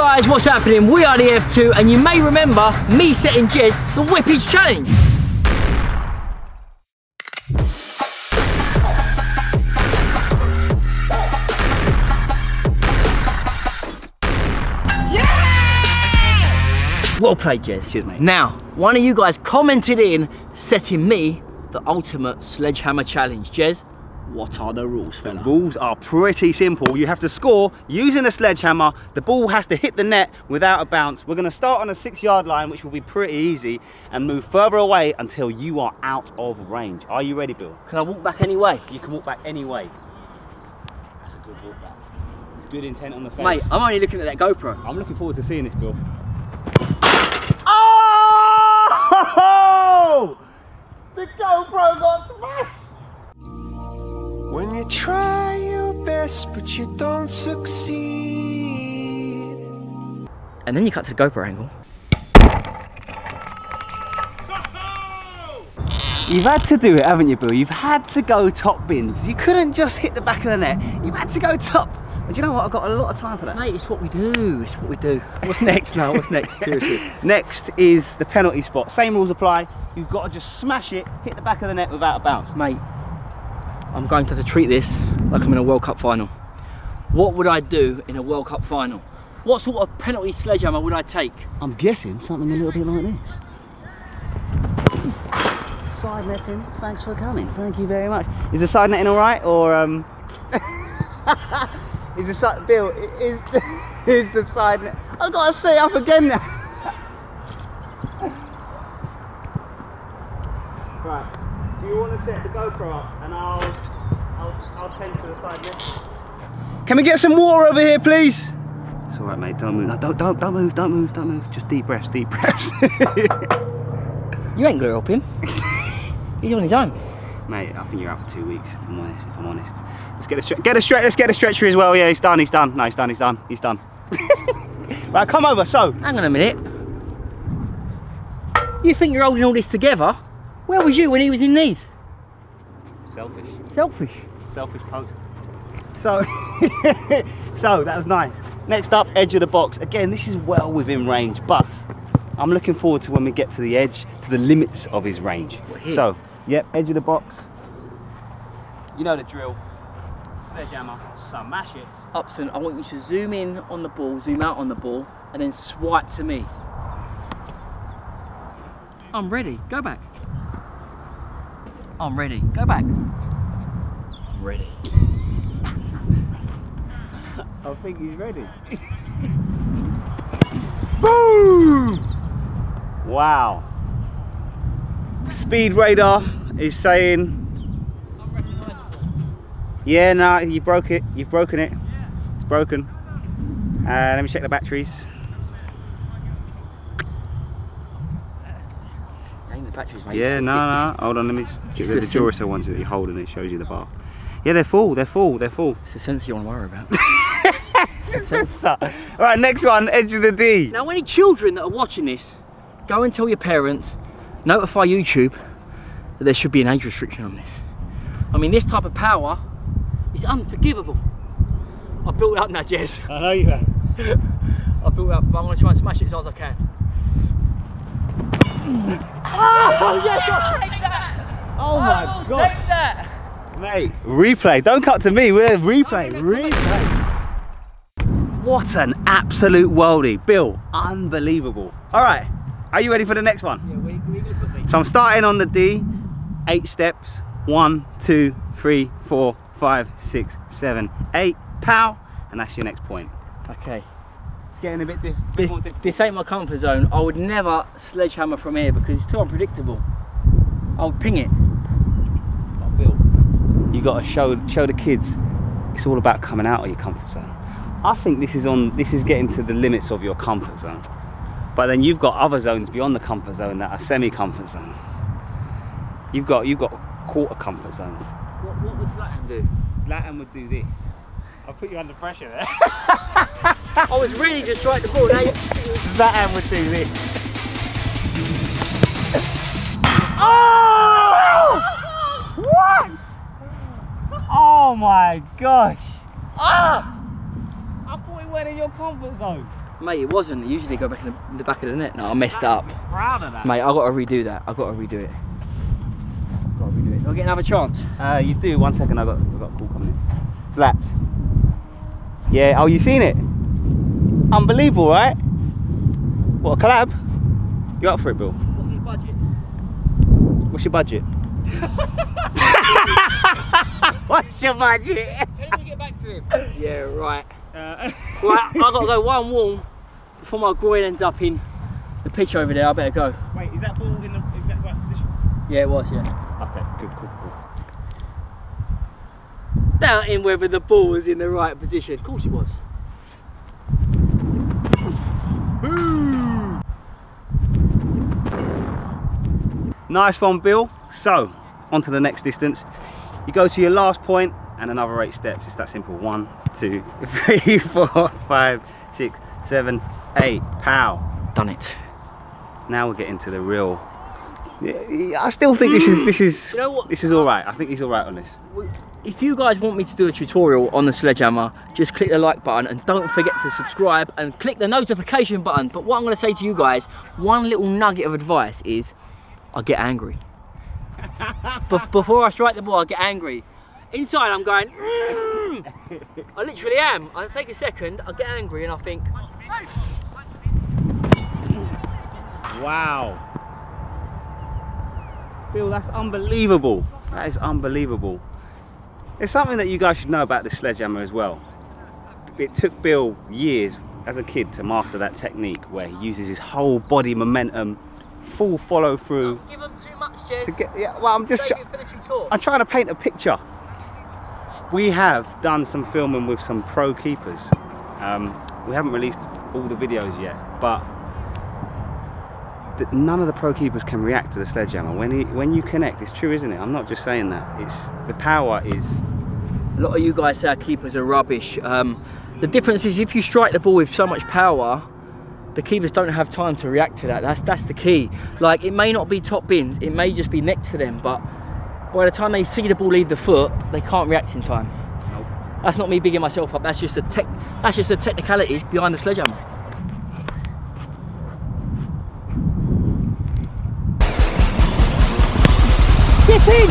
guys, what's happening? We are the F2 and you may remember me setting Jez the whippage challenge. Well played, Jez. Excuse me. Now, one of you guys commented in setting me the ultimate sledgehammer challenge. Jez, what are the rules, fella? Rules are pretty simple. You have to score using a sledgehammer. The ball has to hit the net without a bounce. We're going to start on a six yard line, which will be pretty easy, and move further away until you are out of range. Are you ready, Bill? Can I walk back any way? You can walk back any way. That's a good walk back. It's good intent on the face. Mate, I'm only looking at that GoPro. I'm looking forward to seeing this, Bill. Try your best but you don't succeed. And then you cut to the GoPro angle. You've had to do it, haven't you, Bill? You've had to go top bins. You couldn't just hit the back of the net. You've had to go top. And you know what? I've got a lot of time for that. Mate, it's what we do. It's what we do. What's next now? What's next? Seriously. Next is the penalty spot. Same rules apply. You've got to just smash it, hit the back of the net without a bounce. Mate, I'm going to have to treat this like I'm in a World Cup final. What would I do in a World Cup final? What sort of penalty sledgehammer would I take? I'm guessing something a little bit like this. Side netting, thanks for coming. Thank you very much. Is the side netting all right, or um? is the side Bill? i- Is is the side net? I've got to set it up again now. right. Do you want to set the GoPro up, and I'll I'll I'll tend to the side net. Can we get some water over here, please? It's all right, mate. Don't move. No, don't don't don't move. Don't move. Don't move. Just deep breaths. Deep breaths. You ain't gonna help him. He's on his own. Mate, I think you're out for two weeks, if I'm honest. If I'm honest. Let's get a stretch. Get a stretch. Let's get a stretcher as well. Yeah, he's done. He's done. No, he's done. He's done. He's done. right, come over. So, Hang on a minute. You think you're holding all this together? Where was you when he was in need? Selfish. Selfish. Selfish post. So, so that was nice. Next up, edge of the box. Again, this is well within range, but I'm looking forward to when we get to the edge, to the limits of his range. So, yep, edge of the box. You know the drill. Sledgehammer, smash it. Upson, I want you to zoom in on the ball, zoom out on the ball, and then swipe to me. I'm ready. Go back. I'm ready. Go back. I'm ready. I think he's ready. Boom! Wow. Speed radar is saying, yeah, no, you broke it. You've broken it. It's broken. Uh, let me check the batteries. Hang the batteries, mate. Yeah, no, no. Hold on, let me it's the, the the Duracell ones that you hold and it shows you the bar. Yeah, they're full. They're full. They're full. It's the sensor you want to worry about. All right, next one, edge of the D. now, any children that are watching this, go and tell your parents, notify YouTube that there should be an age restriction on this. I mean, this type of power is unforgivable. I built it up now, Jez. I know you have. I built it up, but I'm going to try and smash it as hard as I can. Oh, yes! Take that! Oh my I will god. Take that! Mate, replay. Don't cut to me. We're replay. Replay. What an absolute worldie. Bill, unbelievable. All right, are you ready for the next one? Yeah, where, where you going to put these? So I'm starting on the D, eight steps. One, two, three, four, five, six, seven, eight. Pow. And that's your next point. Okay. It's getting a bit, diff- bit This, more difficult. this ain't my comfort zone. I would never sledgehammer from here because it's too unpredictable. I would ping it. Not Bill. you got to show show the kids it's all about coming out of your comfort zone i think this is on this is getting to the limits of your comfort zone but then you've got other zones beyond the comfort zone that are semi comfort zone you've got you've got quarter comfort zones What, what would Zlatan do? Zlatan would do this i'll put you under pressure there I was really just strike the ball. Now you- Zlatan would do this oh what oh my gosh ah! I thought he went in your comfort zone. Mate, it wasn't. Usually go back in the, in the back of the net. No, I messed up. Proud of that. Mate, I've got to redo that. I've got to redo it. i Got to redo it. Do I get another chance? Uh, you do. One second, I've got, I've got a call coming in. Slats. Yeah, oh, you seen it? Unbelievable, right? What, a collab? You up for it, Bill? What's his budget? What's your budget? What's your budget? Tell him to get back to him. yeah, right. Uh, Right, I've got to go one warm before my groin ends up in the pitch over there. I better go. wait, is that ball in the exact right position? Yeah, it was, yeah. Okay, good, cool, cool. Doubting whether the ball was in the right position. Of course it was. Nice one, Bill. So, on to the next distance. You go to your last point and another eight steps. It's that simple. One, two, three, four, five, six, seven, eight. Pow. Done it. Now we're getting to the real. I still think this is this is You know what? this is all right. I think he's all right on this. If you guys want me to do a tutorial on the sledgehammer, just click the like button and don't forget to subscribe and click the notification button. But what I'm going to say to you guys, one little nugget of advice is I get angry. Be- before I strike the ball, I get angry. Inside, I'm going, "Mm." I literally am. I take a second, I get angry and I think, Wow. Bill, that's unbelievable. That is unbelievable. There's something that you guys should know about the sledgehammer as well. It took Bill years as a kid to master that technique where he uses his whole body momentum, full follow through give them too much, Jez. to get. Yeah, well, I'm just. Save it for the tutorial. I'm trying to paint a picture. We have done some filming with some pro keepers. Um, we haven't released all the videos yet, but th- none of the pro keepers can react to the sledgehammer. When he, when you connect, it's true, isn't it? I'm not just saying that. It's the power is. A lot of you guys say our keepers are rubbish. Um, the difference is if you strike the ball with so much power, the keepers don't have time to react to that. That's that's the key. Like it may not be top bins, it may just be next to them, but by the time they see the ball leave the foot, they can't react in time. Nope. That's not me bigging myself up. That's just the tech. That's just the technicalities behind the sledgehammer. Get in!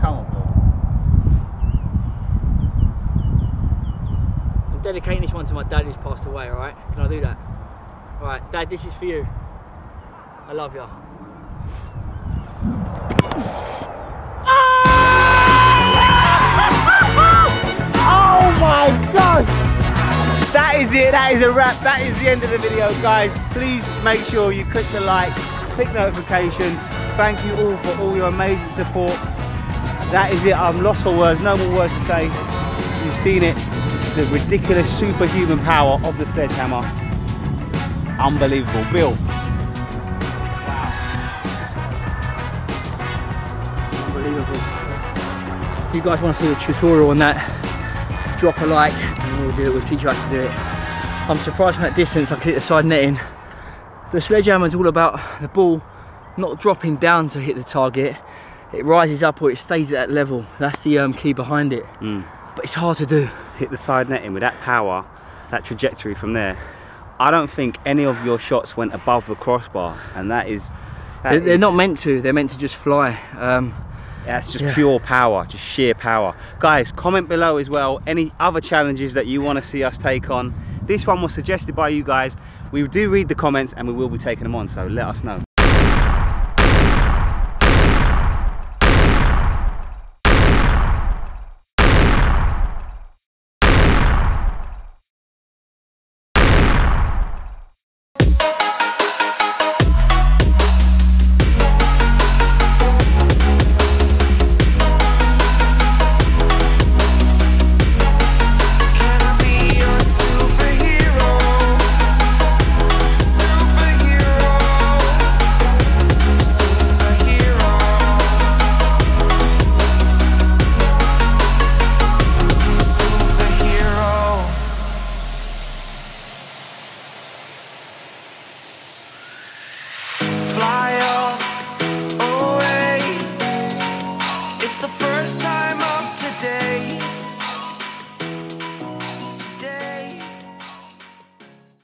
Come on, Bill. I'm dedicating this one to my dad who's passed away, alright? Can I do that? Alright, dad, this is for you. I love you. Oh my god! That is it, that is a wrap, that is the end of the video guys. Please make sure you click the like, click notifications. Thank you all for all your amazing support. That is it, I'm lost for words, no more words to say. You've seen it, the ridiculous superhuman power of the sledgehammer. Unbelievable. Bill. Unbelievable. If you guys want to see a tutorial on that, drop a like and we'll do it, we'll teach you how to do it. I'm surprised from that distance I could hit the side netting. The sledgehammer is all about the ball not dropping down to hit the target. It rises up or it stays at that level. That's the um, key behind it. Mm. But it's hard to do. Hit the side netting with that power, that trajectory from there. I don't think any of your shots went above the crossbar, and that is. that They're, they're not meant to, they're meant to just fly. Um, That's just Yeah. pure power, just sheer power. Guys, comment below as well any other challenges that you want to see us take on. This one was suggested by you guys. We do read the comments and we will be taking them on, so let us know.